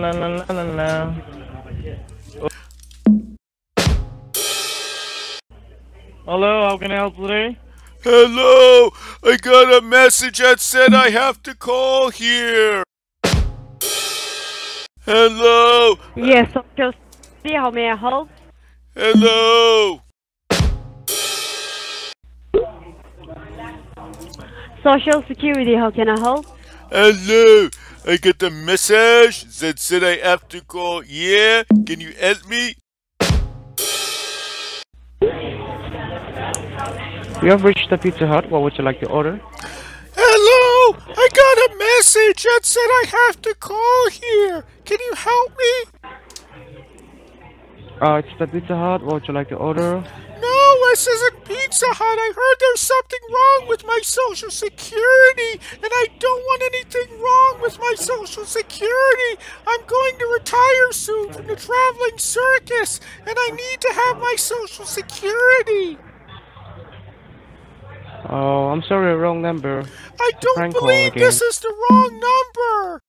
la la la la la. Hello, how can I help today? Hello, I got a message that said I have to call here. Hello, Yes, Social Security, how may I help? hello. Social Security, how can I help? Hello, I get a message that said I have to call. Yeah, can you help me? You have reached the Pizza Hut. What would you like to order? Hello, I got a message that said I have to call here. Can you help me? Uh, it's the Pizza Hut. What would you like to order? No, this isn't Pizza Hut. I heard there's something wrong with my social security, and I don't want anything wrong with my social security. I'm going to retire soon from the traveling circus, and I need to have my social security. Oh, I'm sorry, wrong number. I don't believe this is the wrong number.